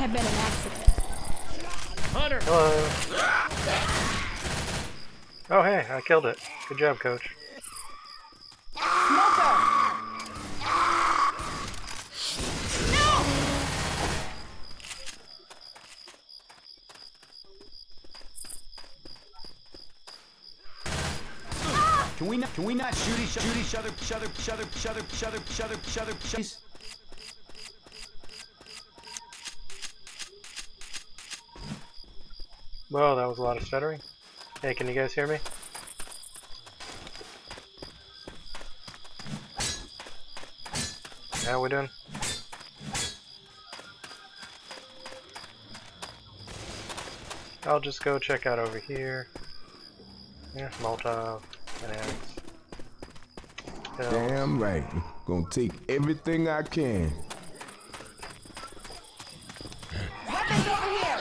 have been an accident. Hunter! Hello. Oh, hey, I killed it. Good job, coach. Can we not? Can we not shoot each, shoot each other, each other, each other, each other, each other, each other, each other, each other? Whoa, that was a lot of stuttering. Hey, can you guys hear me? How we doing? I'll just go check out over here. Yeah, Molotov and. Damn right. Gonna take everything I can. Weapons over here!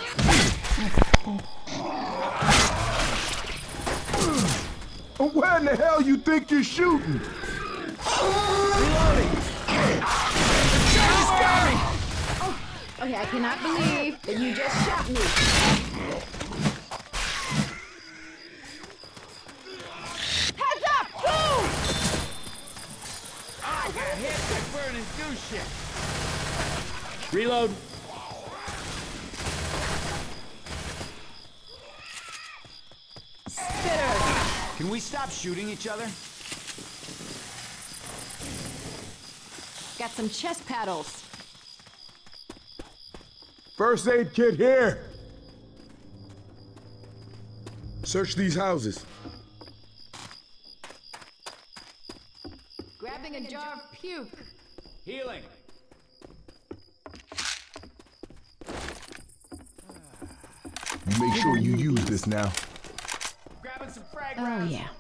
Where in the hell you think you're shooting? Okay, I cannot believe that you just shot me. Heads up! Boom! I got hit by burning goose shit. Reload! Can we stop shooting each other? Got some chest paddles. First aid kit here. Search these houses. Grabbing a jar of puke. Healing. You make sure you use this now. Grabbing some frag Oh, yeah.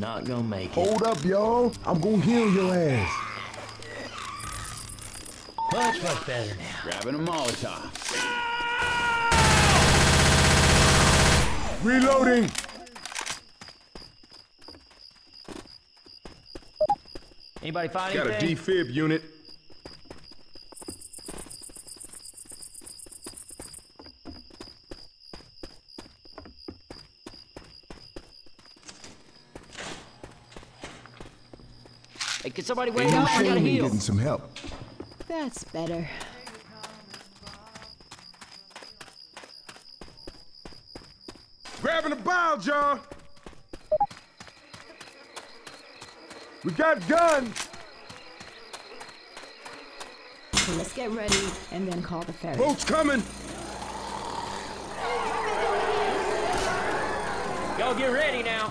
Not gonna make it. Hold up, y'all. I'm gonna heal your ass. Much, much better now. Grabbing a Molotov. Reloading! Anybody find Got a anything? defib unit. Hey, can somebody wait Ain't no up? I gotta shame heal. getting some help. That's better. Grabbing a bile jar. We got guns. So let's get ready and then call the ferry. Boats coming. Y'all get ready now!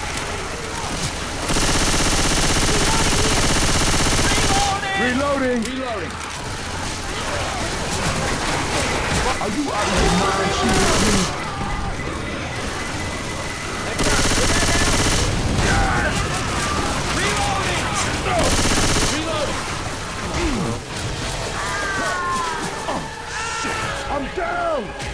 Reloading. Reloading. Are you out of your mind shooting me? Oh, I'm down.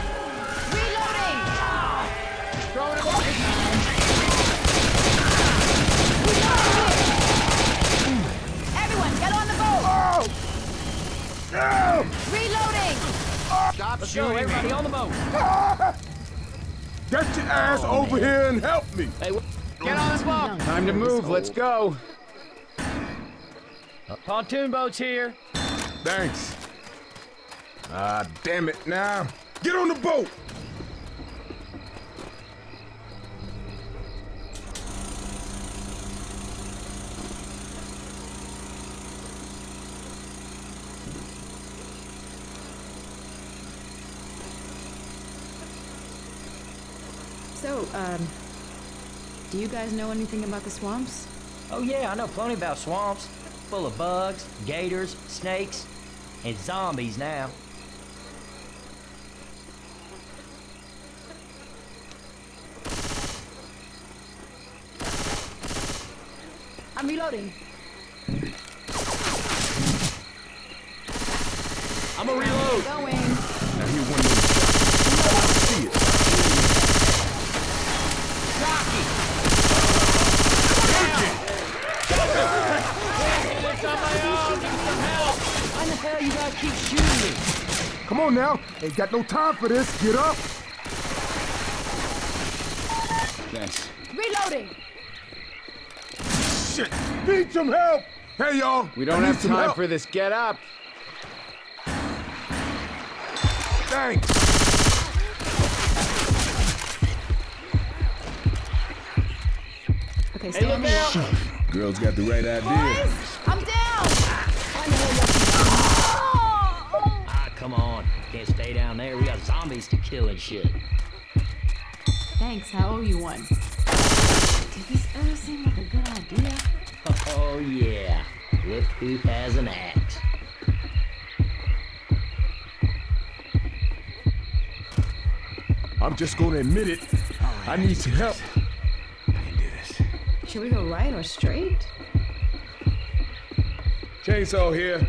No. Reloading! Stop Let's go, everybody on the boat. Get your ass over here and help me. Hey, Get on this boat. Time to move. Let's go. pontoon boat's here. Thanks. Ah, damn it now. Get on the boat. So, um, do you guys know anything about the swamps? Oh yeah, I know plenty about swamps. Full of bugs, gators, snakes, and zombies now. I'm reloading. I'm a reload. Going. Now hear one of those shots. I see it. Why the hell you guys keep shooting me? Come on now. Ain't got no time for this. Get up. Thanks. Reloading! Shit. Need some help. Hey, y'all. We don't I have time for this. Get up. Thanks. Okay, Hey, stay on look the. Girl's got the right idea. I'm zombies to kill and shit. Thanks, I owe you one. Did this ever seem like a good idea? Oh yeah. Look who has an axe. I'm just gonna admit it. I need some help. I can do this. Should we go right or straight? Chainsaw here.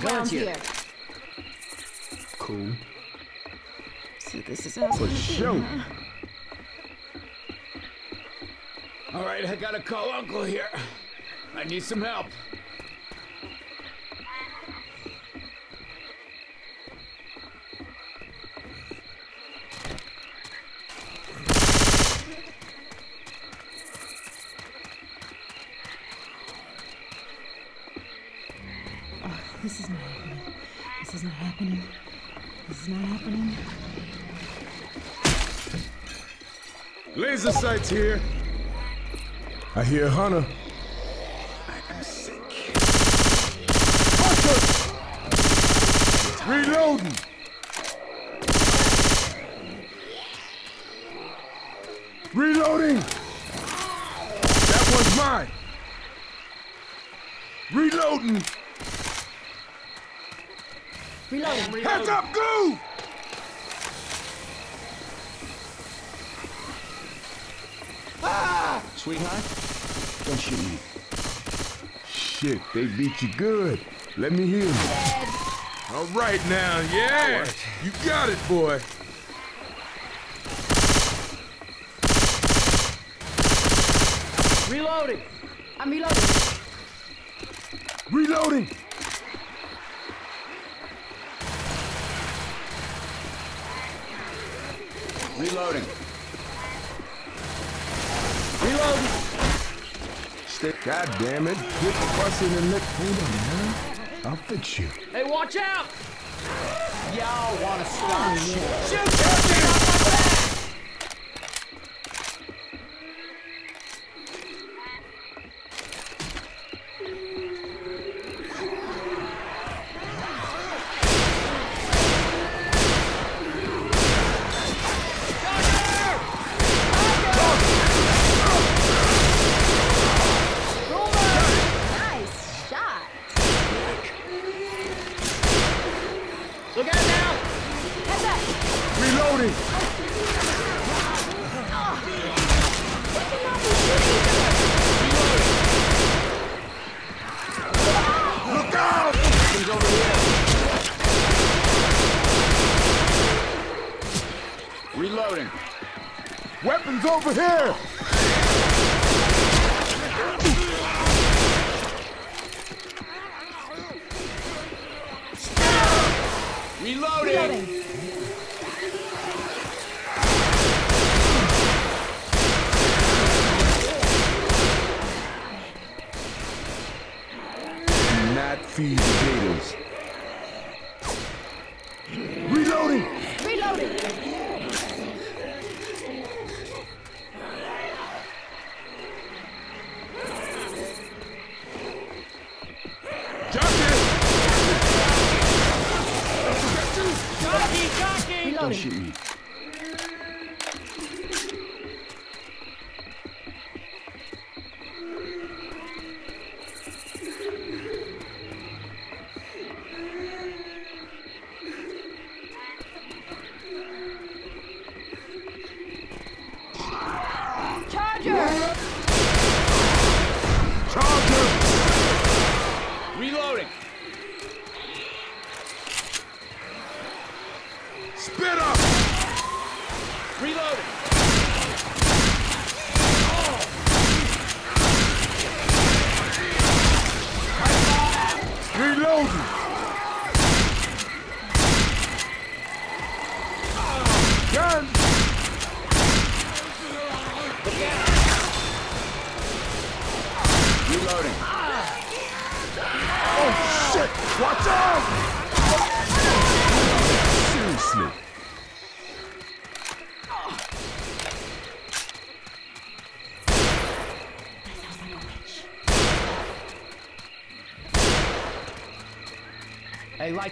Hey, some Frag guns rounds here. Cool. So this is how For sure. huh? All right, I gotta call Uncle here. I need some help. This is not happening. This is not happening. This is not happening. Here. I hear Hunter. I'm sick. Hunter! Reloading. Reloading. That one's mine. Reloading. Reloading. Heads up, go! Sweetheart? Don't shoot me. Shit, they you good. Let me hear you. All right now, yeah. You got it, boy. Reloading. I'm reloading. Reloading. Reloading. Reloading. Stay. God damn it. Quit fussing and let. Hold on, man. I'll fix you. Hey, watch out! Y'all wanna stop shit. Shoot! Shoot! Get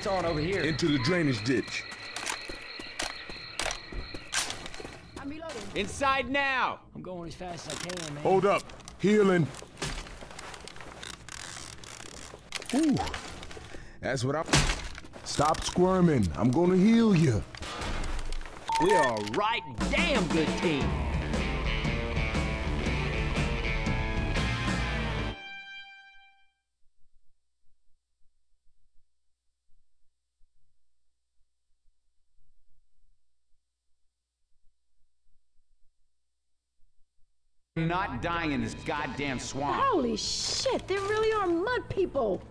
Hey, on over here. Into the drainage ditch. I'm reloading. Inside now. I'm going as fast as I can, man. Hold up. Healing. Ooh. That's what I'm. Stop squirming. I'm gonna heal you. We are a right damn good team. Not dying in this goddamn swamp. Holy shit, there really are mud people.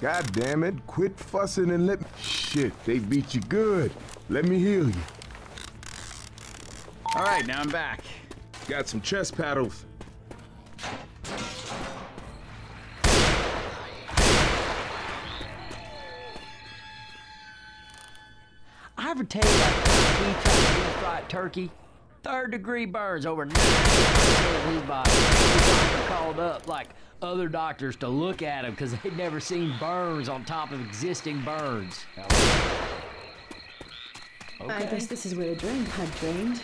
God damn it, quit fussing and let me... Shit, they beat you good. Let me heal you. All right, now I'm back. Got some chest paddles. I ever tell you about he tried to deep fried turkey? Third degree burns over 90% of his body. The doctor called up like other doctors to look at him because they'd never seen burns on top of existing burns. I guess this is where the drain had drained.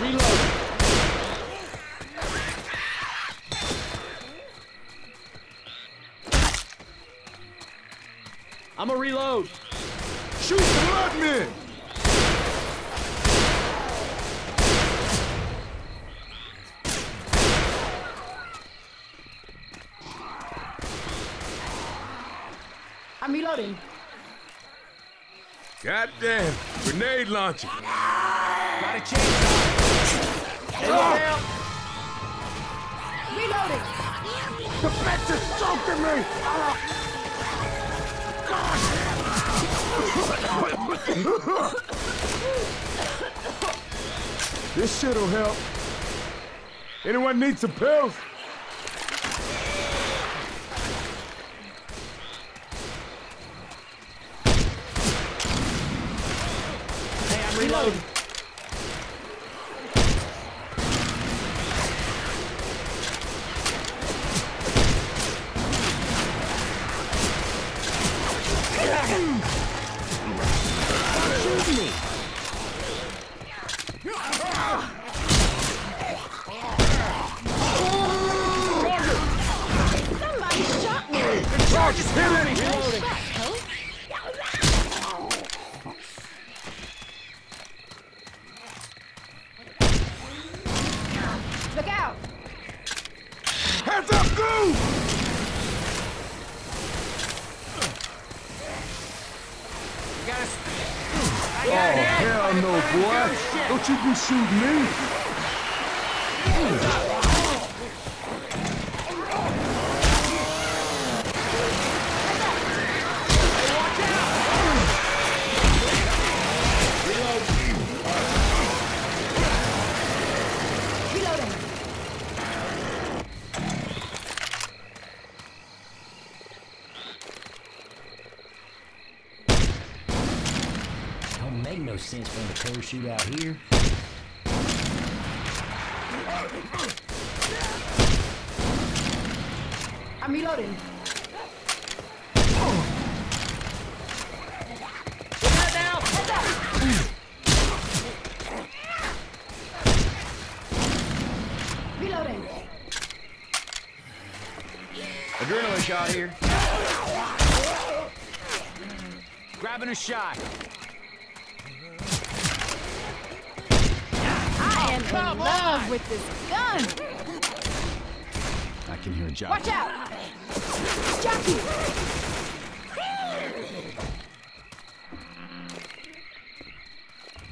Reload. I'm a reload. Shoot the bloodmen! I'm reloading. God damn, grenade launcher. Got a chainsaw. Reloading. The bitch is choking me! this shit'll help. Anyone need some pills? Shooting me. Don't make no sense for to parachute out here. Grabbing a shot. I am in love with this gun. I can hear a job. Watch out. Jockey.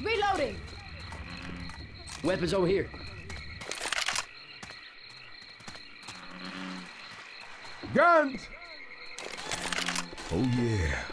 Reloading. Weapons over here. Guns! Oh, yeah.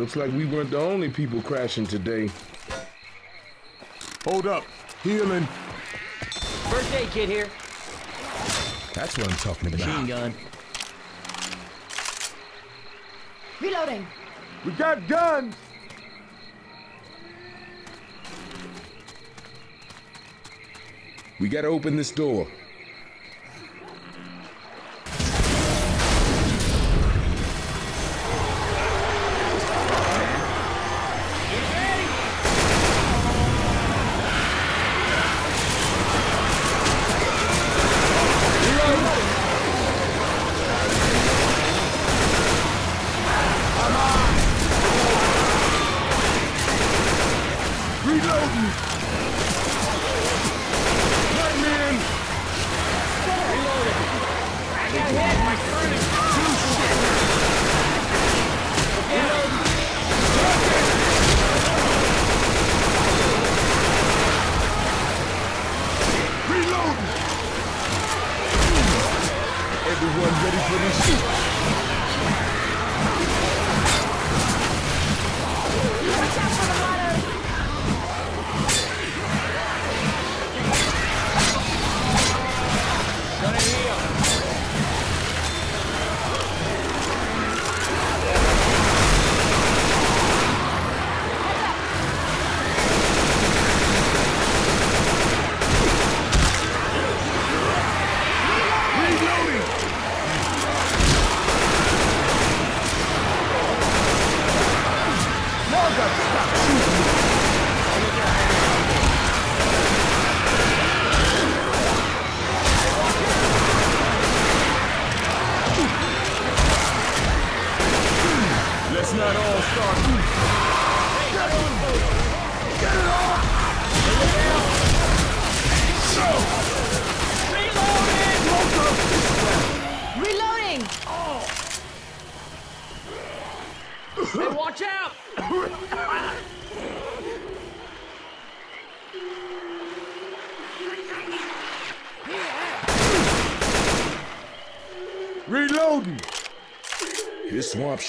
Looks like we weren't the only people crashing today. Hold up. Healing. First aid kit here. That's what I'm talking about. Machine gun. Reloading. We got guns! We gotta open this door.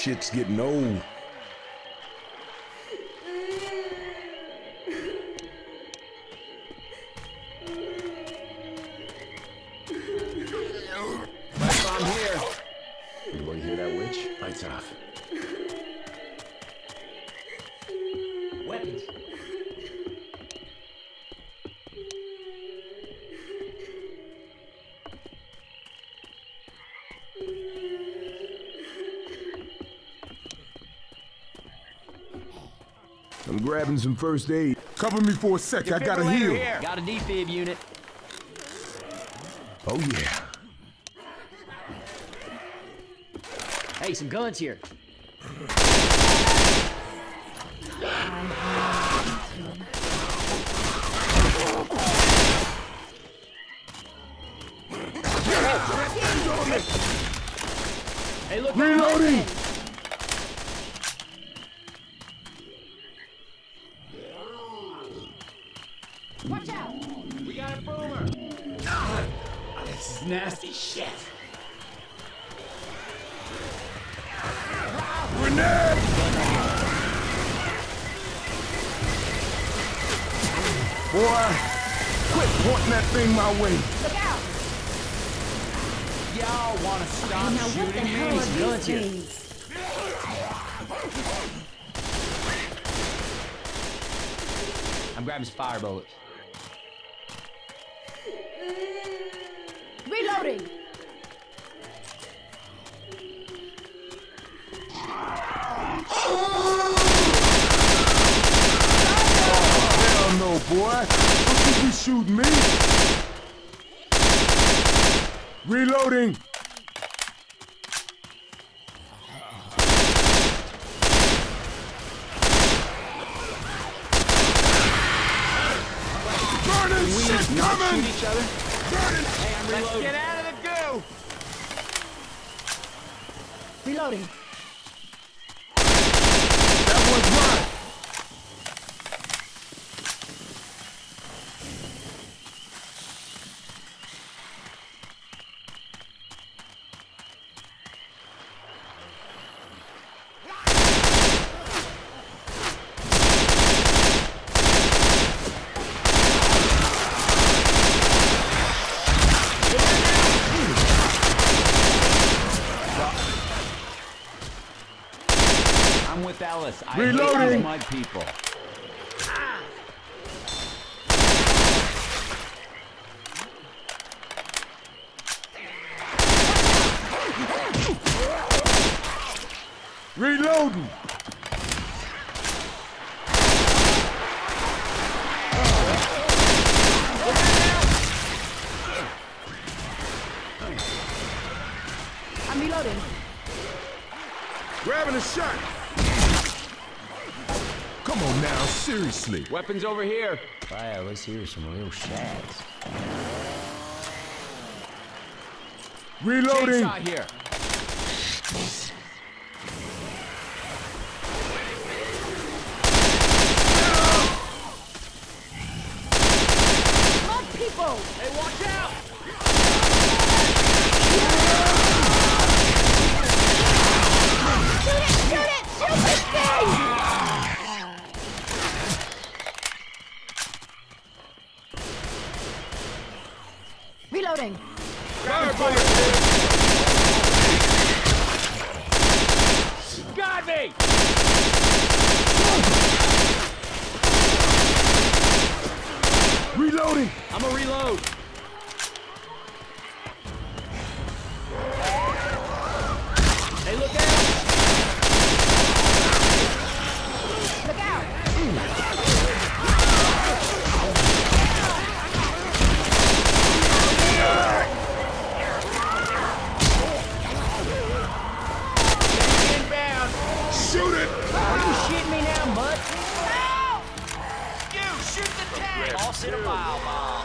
Shit's getting old. I'm some first aid. Cover me for a sec. I gotta heal. here. Got a defib unit. Oh yeah. Hey, some guns here. Hey, look! Reloading. Watch out! We got a boomer. This is nasty shit. Grenade. Boy, quit pointing that thing my way. Look out! Y'all want to stop Now what the shooting hell are guns these things? I'm grabbing some fire bullets. Reloading. Burning shit coming. Each other? Burning. Let's get out of the goo. Reloading. That one's mine. I'm with Ellis. I Reloading. mud people. Reloading. I'm reloading. Grabbing a shot. Come on now, seriously. Weapons over here. Wow, let's hear some real shots. Reloading. Chainsaw here. Mud people! Hey, watch out! Shoot it! Shoot it! Shoot this thing! Reloading. Got me! Reloading. I'm gonna reload. Hey, look out! Look out! Inbound. Shoot it! Are you shitting me now, bud? You shoot the tag. Toss it a mile ball.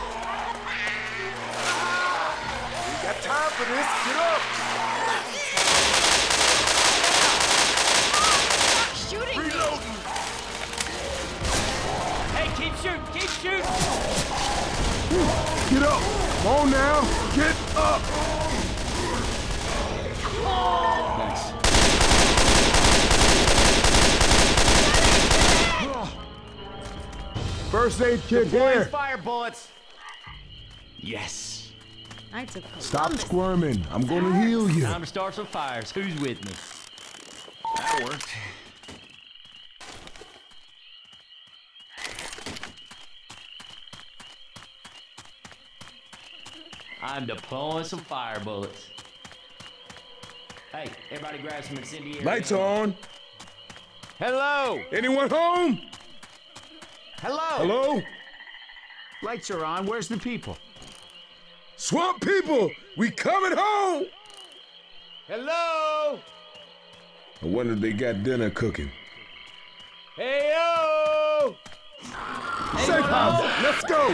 Got time for this. Get up! Shooting me! Reloading! Hey, keep shooting, keep shooting. Get up! Come on now! Get up! Nice. First aid kit Deploying here. fire bullets. Yes. Knights of Columbus. Stop squirming. I'm gonna heal you. Time to start some fires. Who's with me? That worked. I'm deploying some fire bullets. Hey, everybody grab some incendiary. Lights ammo. on. Hello. Anyone home? Hello. Hello? Lights are on. Where's the people? Swamp people! We coming home! Hello. I wonder if they got dinner cooking. Hey yo. Safe house! Let's go!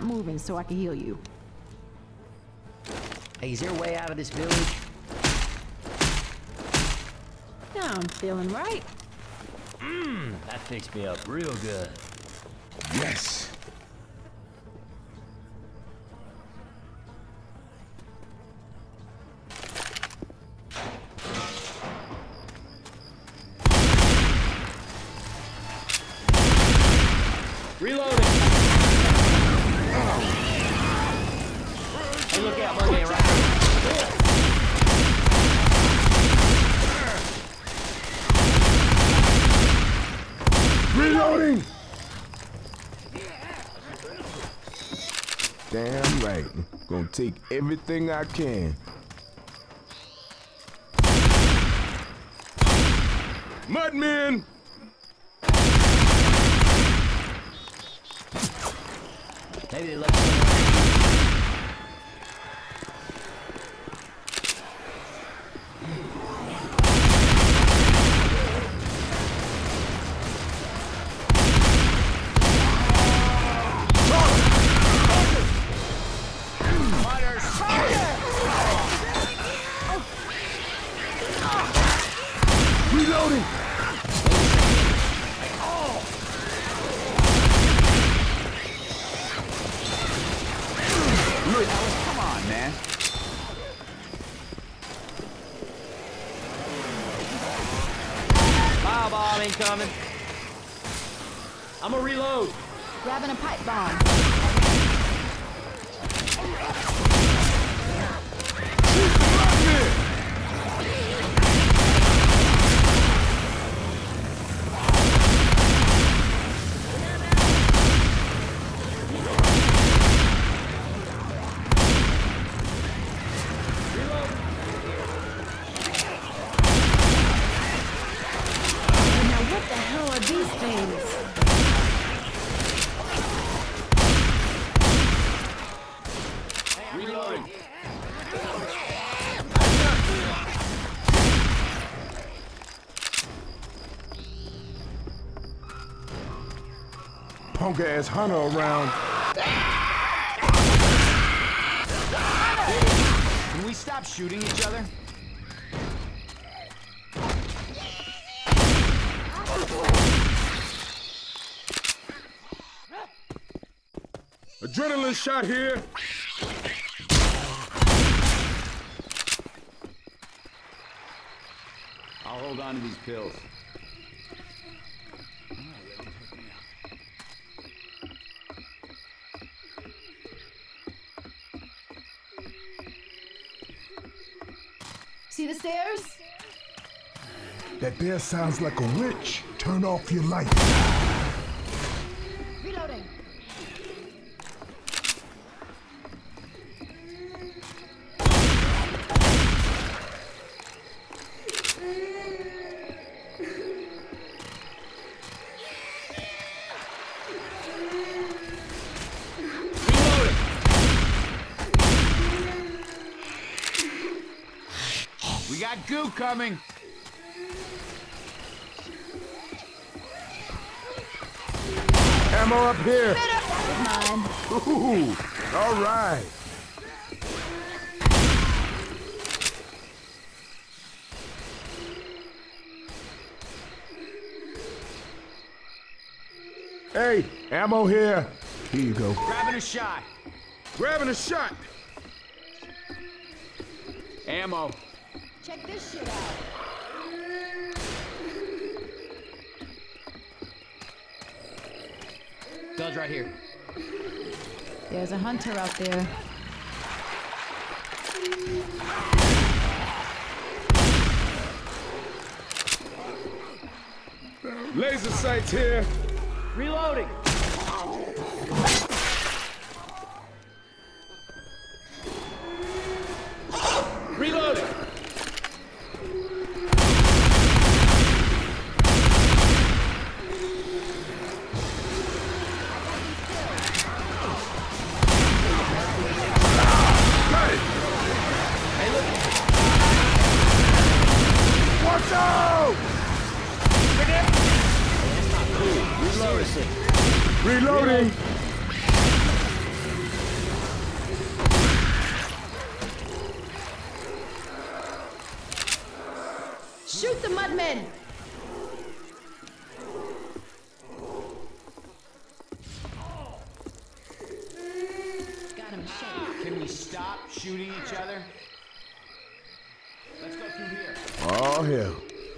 Stop moving so I can heal you. Hey, is there a way out of this village? Now I'm feeling right. Mmm, That fixed me up real good. Yes! Gonna take everything I can. Mudman! Maybe they left. Punk ass hunter around. Can we stop shooting each other? Adrenaline shot here. I'll hold on to these pills. That there sounds like a witch. Turn off your light. Reloading. We got goo coming. Here. Ooh, all right. Hey, ammo here. Here you go. Grabbing a shot. Grabbing a shot. Ammo. Check this shit out. Right here. There's a hunter out there. Laser sights here. Reloading. Reloading.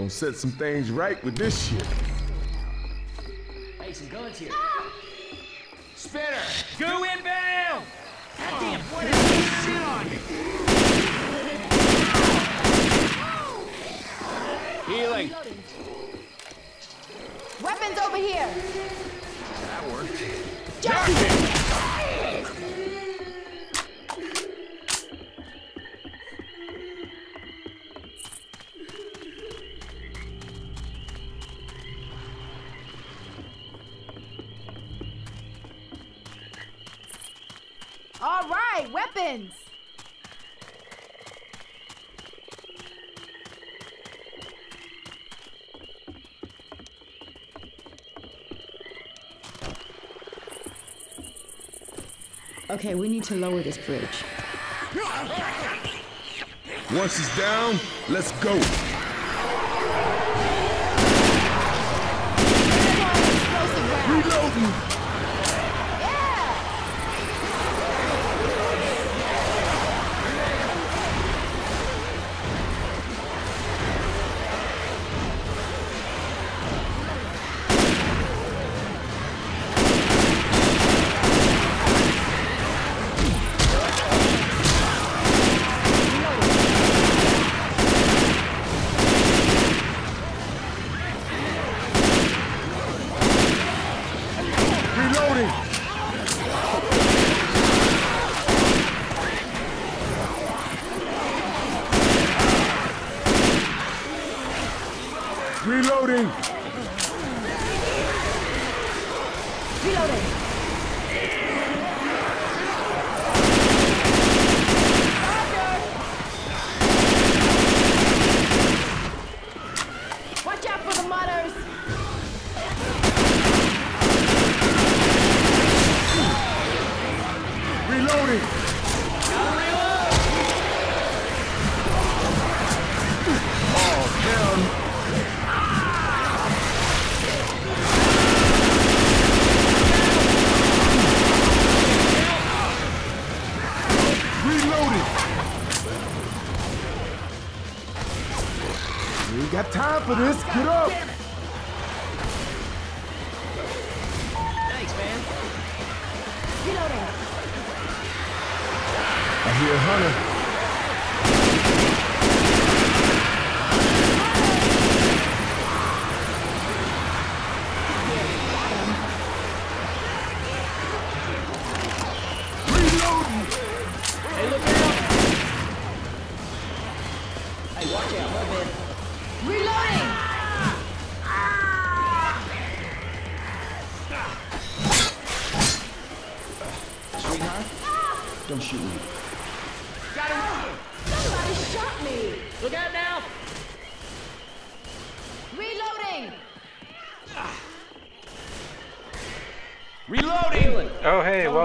Gonna set some things right with this shit. Okay, we need to lower this bridge. Once it's down, let's go. Reloading.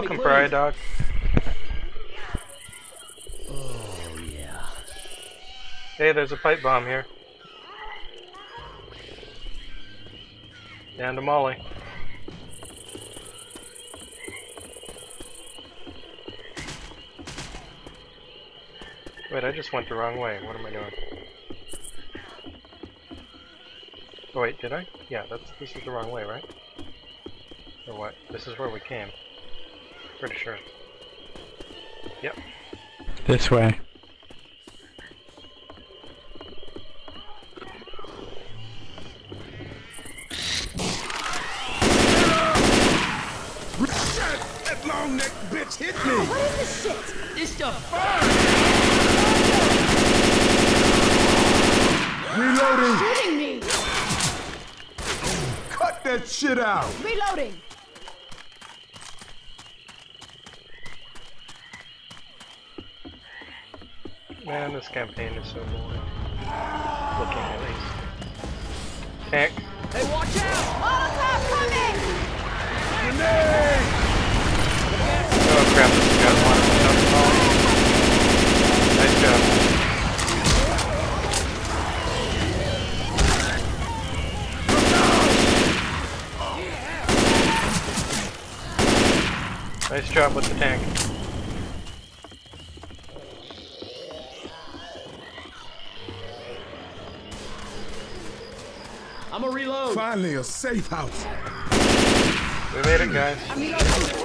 Welcome. Pariah Dog. Oh, yeah. Hey, there's a pipe bomb here. Down to Molly. Wait, I just went the wrong way. What am I doing? Oh wait, did I? Yeah, that's this is the wrong way, right? Or what? This is where we came. Pretty sure. Yep. This way. Shit! That long neck bitch hit me! What is this shit? This stuff burns! Reloading! Shooting me! Cut that shit out! Reloading! Man, this campaign is so boring. Looking at least. Tank. Hey, watch out! Molotov coming! Oh crap, this got one of them. Nice job. Nice job with the tank. Finally, a safe house. We made it, guys.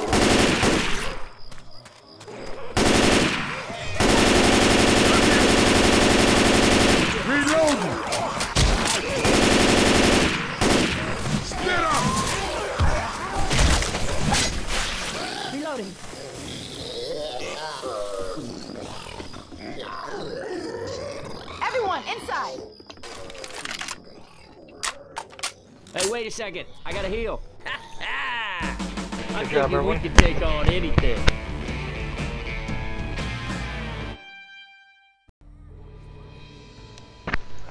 Job, figured we Erwin. could take on anything.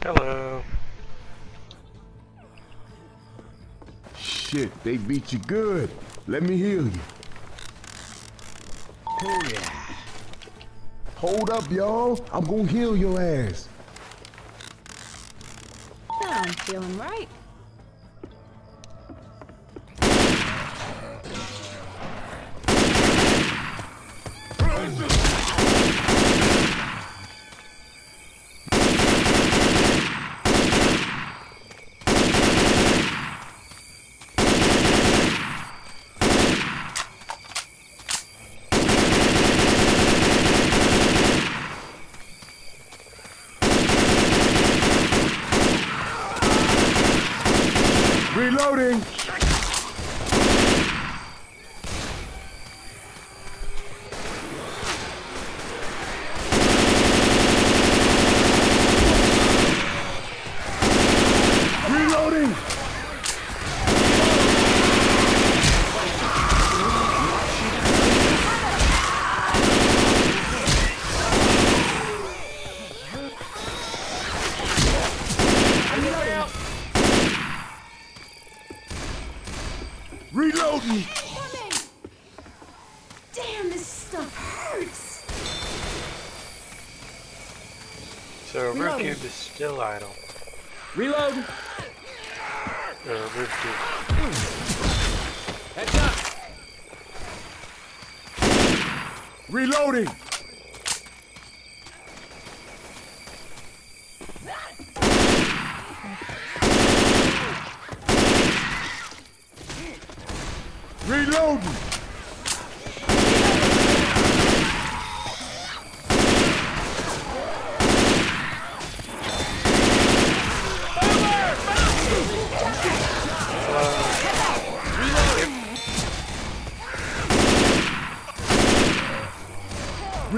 Hello. Shit, they beat you good. Let me heal you. Oh yeah. Hold up, y'all. I'm gonna heal your ass. Now I'm feeling right.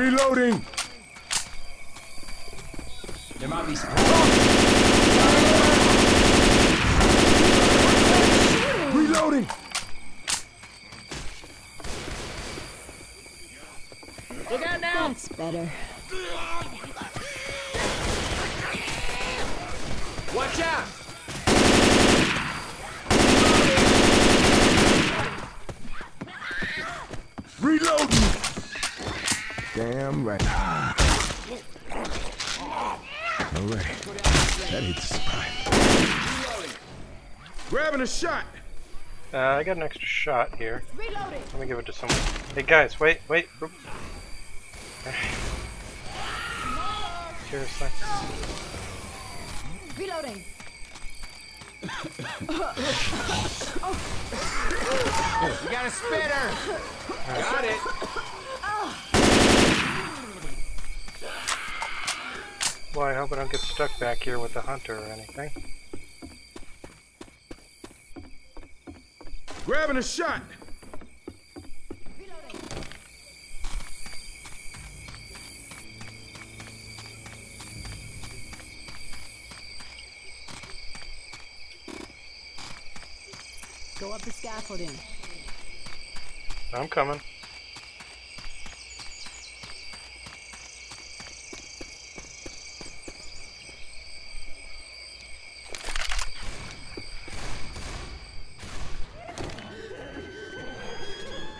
Reloading! There might be some. Reloading! Look out now! That's better. A shot. Uh, I got an extra shot here. Reloading. Let me give it to someone. Hey guys, wait, wait. Oop. Seriously? Reloading. You got a spitter. Got it. Well, I hope I don't get stuck back here with the hunter or anything. Grabbing a shot. Go up the scaffolding. I'm coming.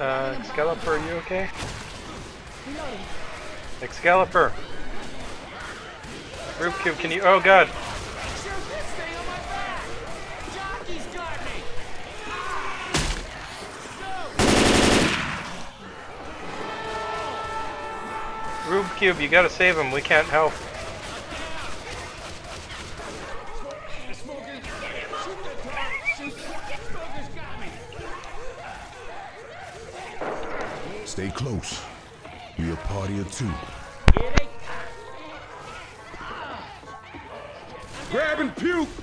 Uh, Excalibur, are you okay? Excalibur! Rube Cube, can you- oh god! Rube Cube, you gotta save him, we can't help. Close. We a party of two. Grabbing puke.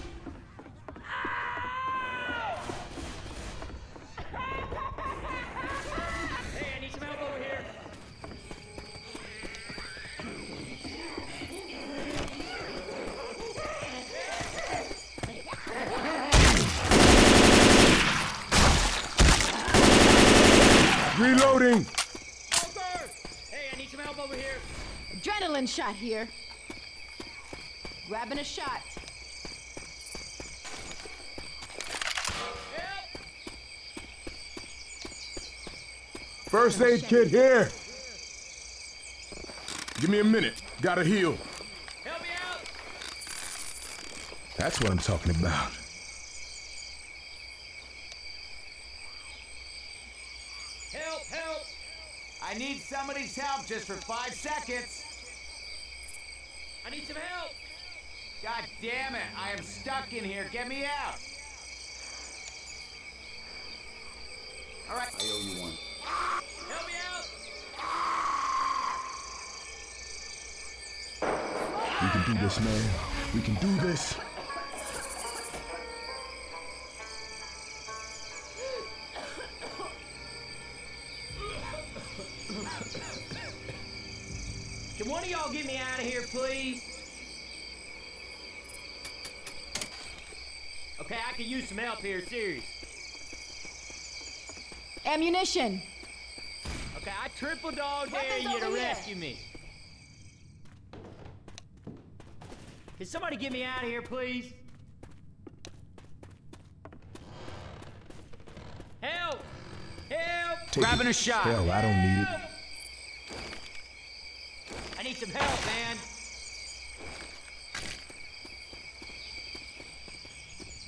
Here. Grabbing a shot. First aid kit here. Give me a minute. Gotta heal. Help me out! That's what I'm talking about. Help, help! I need somebody's help just for five seconds. I need some help! God damn it! I am stuck in here. Get me out. All right. I owe you one. Help me out! We can do this, man. We can do this. Use some help here, serious. Ammunition. Okay, I triple dog dare Weapons you to here. rescue me. Can somebody get me out of here, please? Help! Help! Take Grabbing it. a shot. Hell, I don't need it. I need some help, man.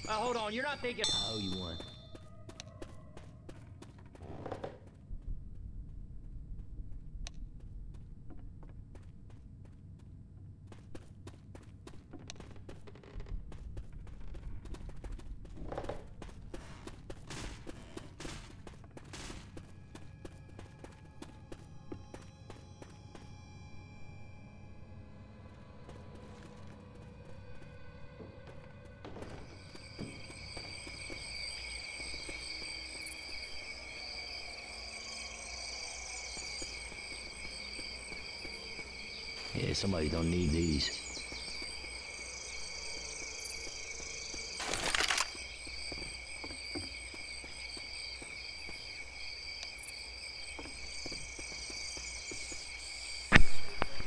Uh, hold on, you're not thinking. I owe you one. Somebody don't need these.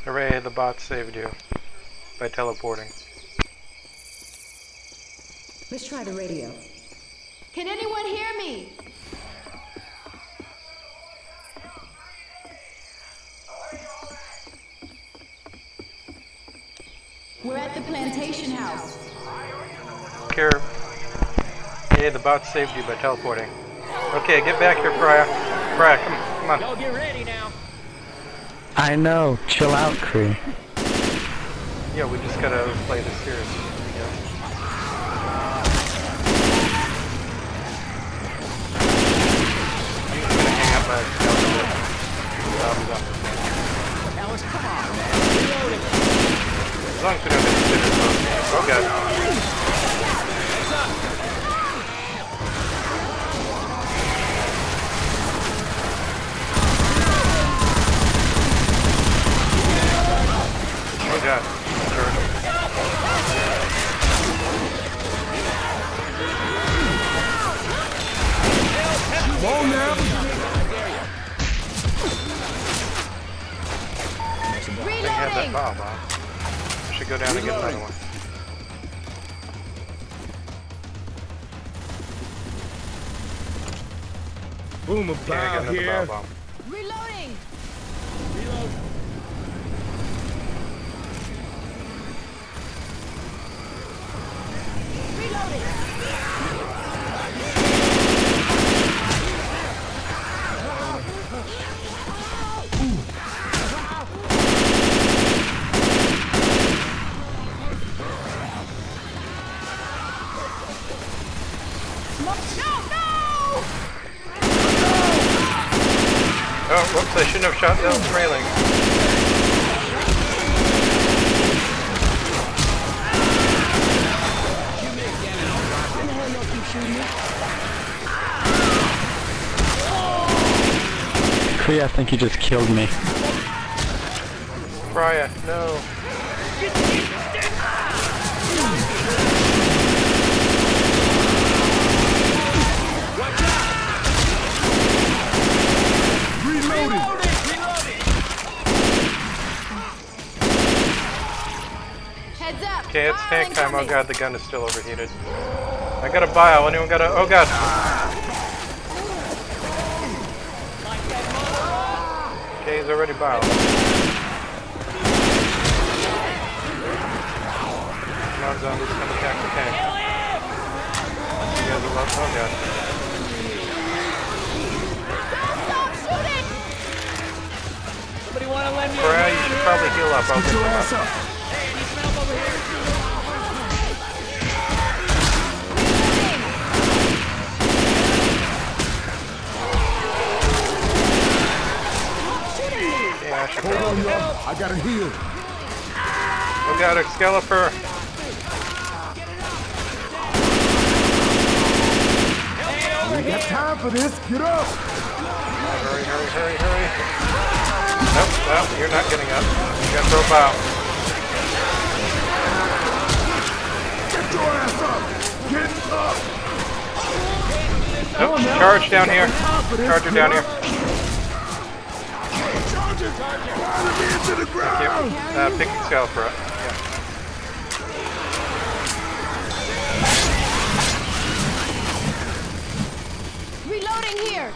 Hooray, the bot saved you by teleporting. Let's try the radio. Can anyone hear me? We're the house. Here. Yay, the bot saved you by teleporting. Okay, get back here, Pariah. Pariah, come, come on. Y'all get ready now. I know. Chill out, Cree. Yeah, we just gotta play this seriously. Yeah. I'm just gonna hang up my thumbs up. Alice, come on, man. Reloading. As long as we don't get considered both Boom Yeah, I got about another here. bomb. I think you just killed me. Pariah, no. Reloading. Heads up! Okay, it's tank time. Oh god, the gun is still overheated. I got a bio. Oh, anyone got a... Oh god. Already bile. Come on, zombies, come attack the tank. You guys are love... Oh god. Stop shooting! Somebody want to lend me a hand you should probably heal up. I'll Get get your them ass up. I gotta heal. Oh god, Excalibur! We got time for this. Get up. Hurry, hurry, hurry, hurry. Nope, well, you're not getting up. You got profile. Get your ass up. Get up. Nope, charge down here. Charger down here. Charger. Drive me into the Yep. ground. Uh, pick Excalibur up. Yeah. Reloading here!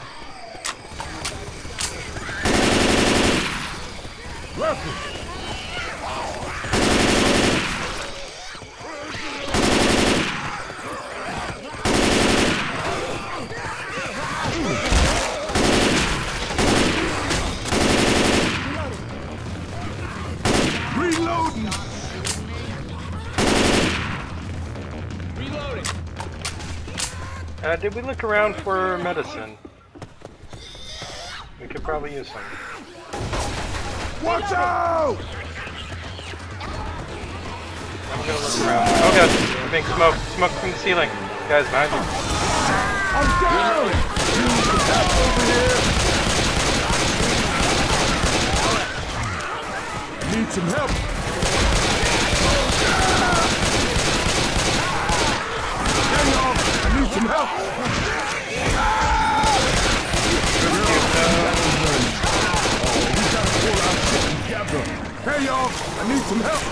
Left. Uh, did we look around for medicine? We could probably use some. Watch out. I'm gonna look around. Oh god, I'm being smoked. Smoke from the ceiling. Guys, behind you. I'm down. Need some help. need some help! Hey y'all, I need some help!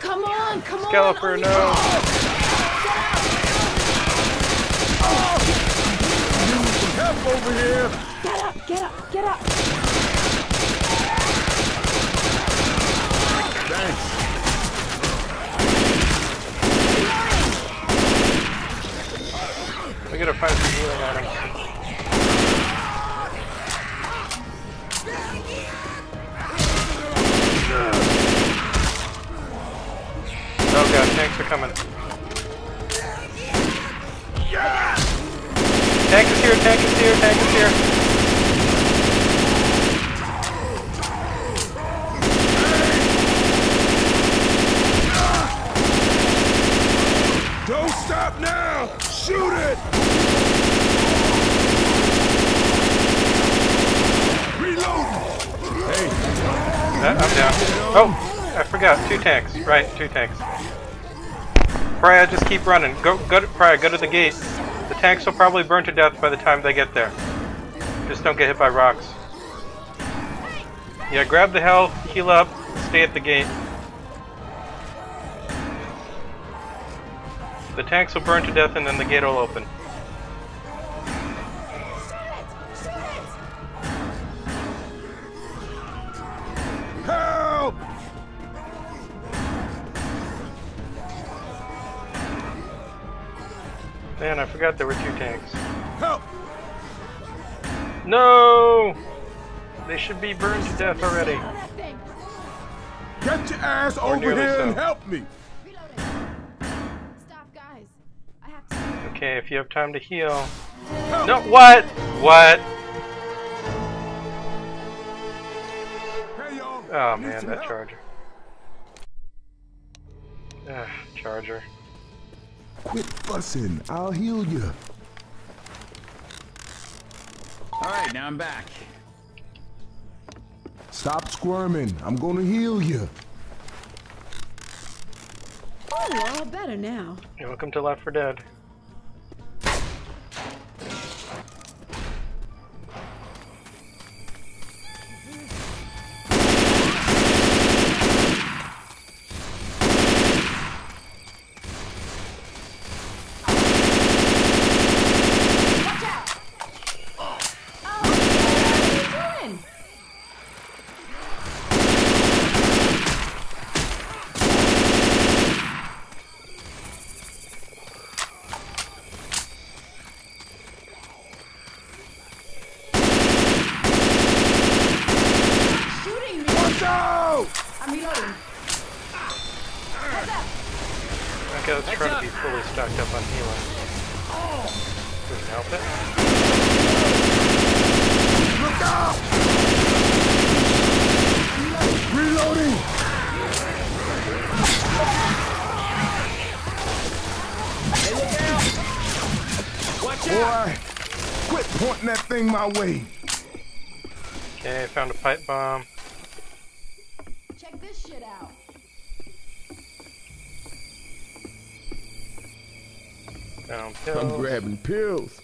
Come on, come Scalper, on! Scalper, no! Oh, get up, get up, get up! Thanks. Gotta find some healing items. Oh god, tanks are coming. Tank is here, tank is here, tank is here. Don't stop now! Shoot it! Reloading! Hey, Uh, I'm down. Oh, I forgot. Two tanks. Right, two tanks. Pariah, just keep running. Go, go to go to the gate. The tanks will probably burn to death by the time they get there. Just don't get hit by rocks. Yeah, grab the health, heal up, stay at the gate. The tanks will burn to death and then the gate will open. Man, I forgot there were two tanks. Help! No! They should be burned to death already. Get your ass over nearly here and help me! Stop, guys. I have to. Okay, if you have time to heal. No, what? What? Hey! Oh man, that help. charger. Ah, charger. Quit fussing, I'll heal you. Alright, now I'm back. Stop squirming, I'm gonna heal you. Oh, all better now. Welcome to Left 4 Dead. My way. Okay, found a pipe bomb. Check this shit out. Found I'm grabbing pills.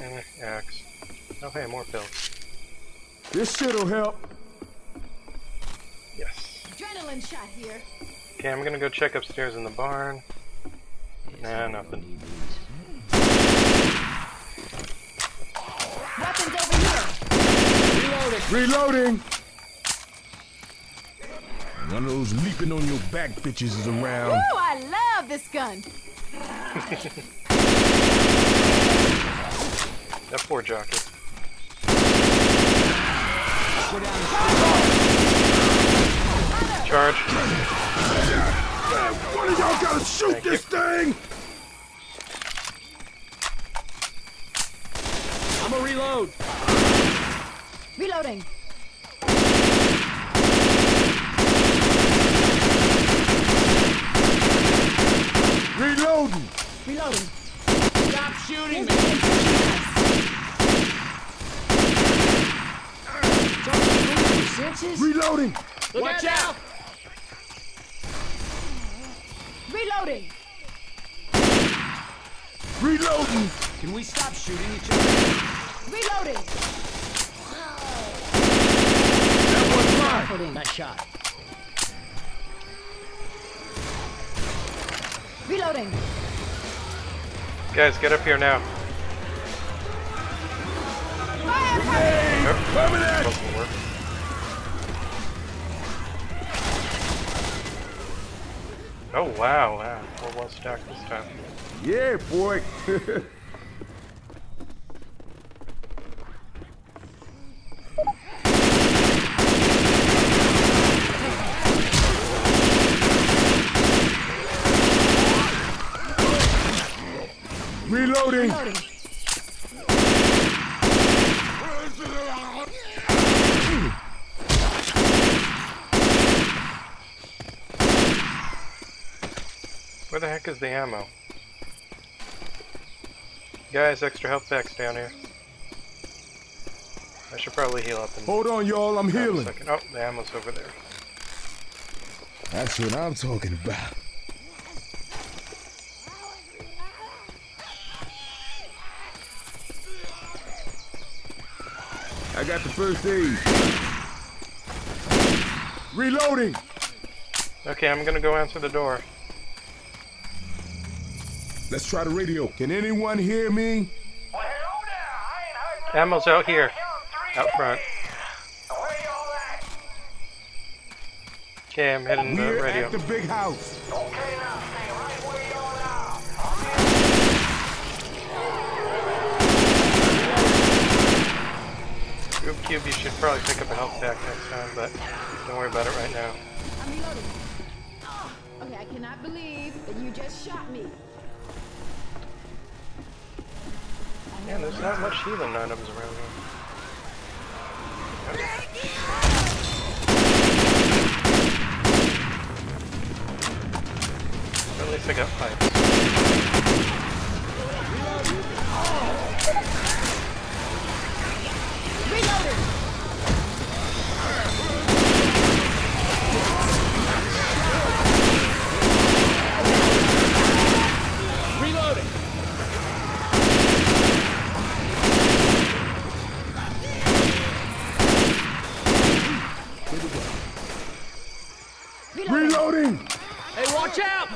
And an axe. Oh hey, more pills. This shit'll help. Yes. Adrenaline shot here. Okay, I'm gonna go check upstairs in the barn. Nah, nothing. Weapons over here. Reloading! One of those leaping on your back bitches is around. Ooh, I love this gun. That poor jockey. Charge. One of y'all gotta shoot Thank this thing! I'ma reload. Reloading. Reloading! Reloading. Stop shooting me. Reloading! Watch out. Reloading. Reloading! Can we stop shooting each other? Reloading. Rifled in. Nice shot. Reloading. Guys, get up here now. Nope. Coming at Oh wow, wow. We're well stacked this time. Yeah, boy. Reloading. Reloading. Heck is the ammo? Guys, extra health packs down here. I should probably heal up Hold on, y'all. I'm healing. second. Oh, the ammo's over there. That's what I'm talking about. I got the first aid. Reloading. Okay, I'm gonna go answer the door. Let's try the radio. Can anyone hear me? Ammo's out here. Out front. Okay, I'm hitting the We're radio. at the big house. Rube Cube, you should probably pick up a health pack next time, but don't worry about it right now. I'm reloading. Ah, okay, I cannot believe that you just shot me. Man, there's not much healing items around here. At least I got. Reloading. Reloading. Hey, watch out!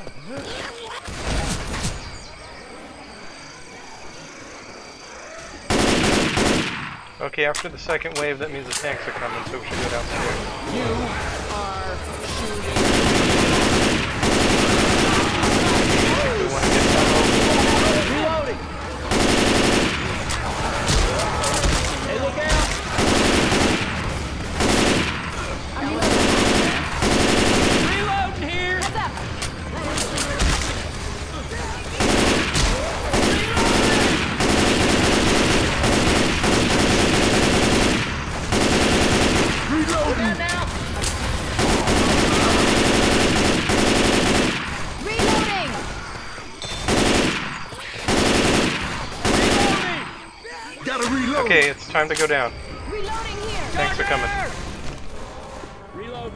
Okay, after the second wave, that means the tanks are coming, so we should go downstairs. You are shooting. We want to get ammo. Reloading. Hey, look out! Reloading here. Heads up. Reloading. Reloading. Gotta reload. Okay, it's time to go down. Reloading here. Tanks are coming. Reload.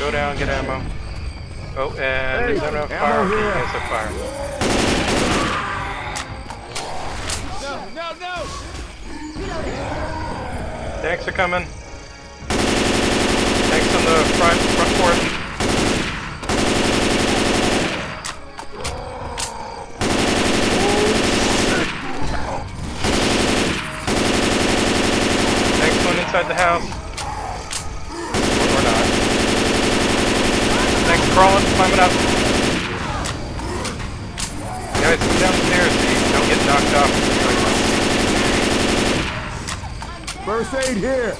Go down, get ammo. Oh, and is that enough ammo fire? here. Yes, a fire. No, no, no! Tanks are coming. Thanks on the front, front porch. Tanks going inside the house. Or not. Tanks crawling, climbing up. Guys, come downstairs so you don't get knocked off. First aid here.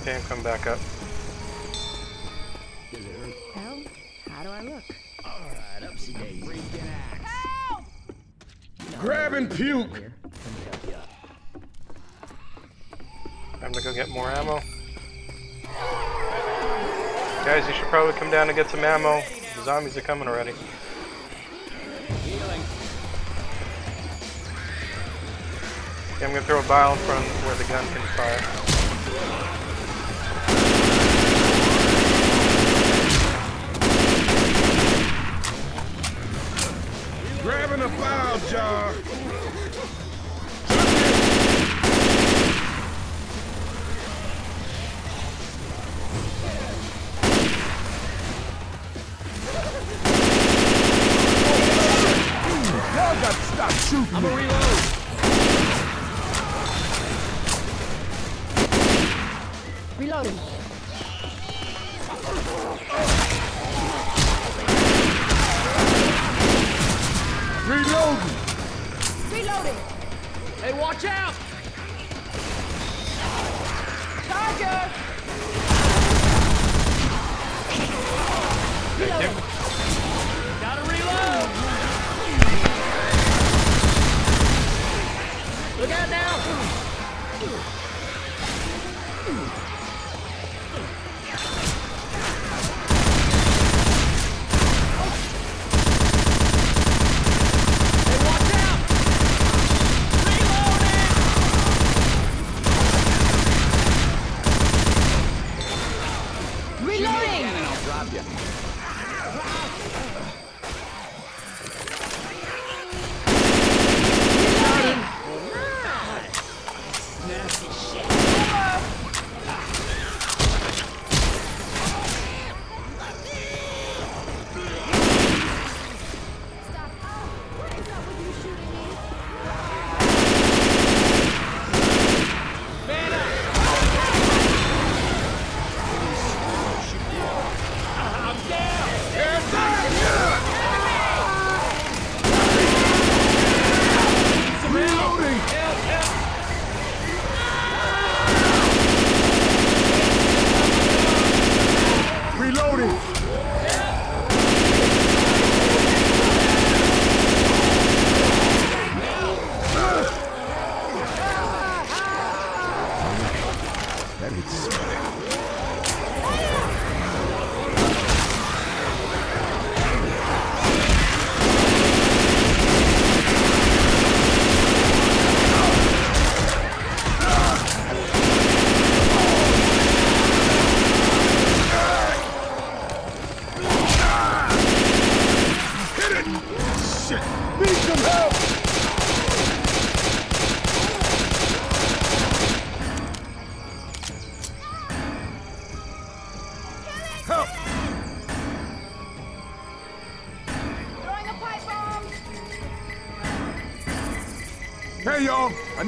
Okay, I'm coming back up. Does it hurt? Well, how do I look? Alright, upsy daisy. Grab and puke. Here, let me help you out. Time to go get more ammo. Guys, you should probably come down and get some ammo. The zombies are coming already. Okay, I'm gonna throw a bile front where the gun can fire. Grabbing a bile jar.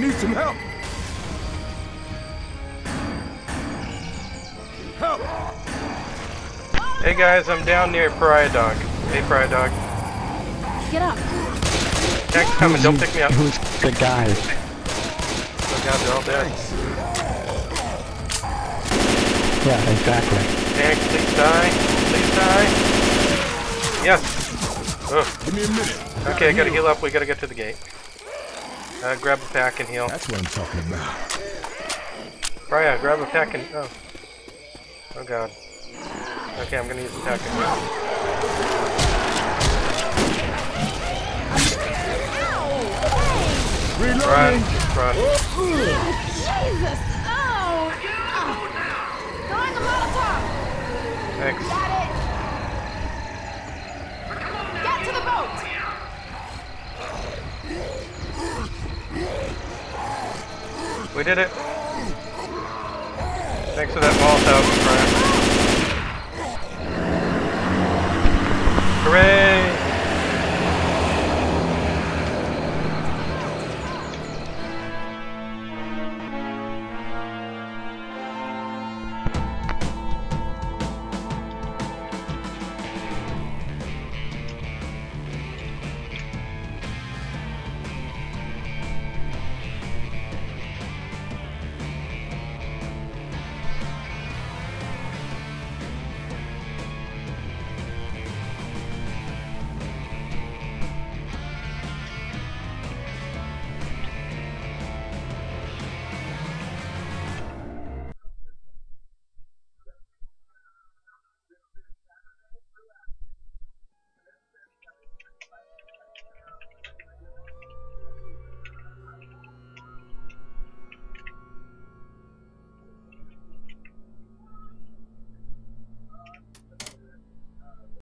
Need some help! Help! Hey guys, I'm down near Pariah Dog. Hey Pariah Dog. Get up. Tank's coming, don't pick me up. Who's the guy? Oh god, they're all dead. Yeah, exactly. Tank, please die. Please die. Yes. Ugh. Give me a minute. Okay, I gotta heal up. We gotta get to the gate. Uh, grab a pack and heal. That's what I'm talking about. Raya, grab a pack and. Oh. Oh god. Okay, I'm gonna use the pack and heal. Run, Reloading! run. Jesus. Oh. Throwing a Molotov. Thanks. We did it. Thanks for that Molotov, friend. Hooray!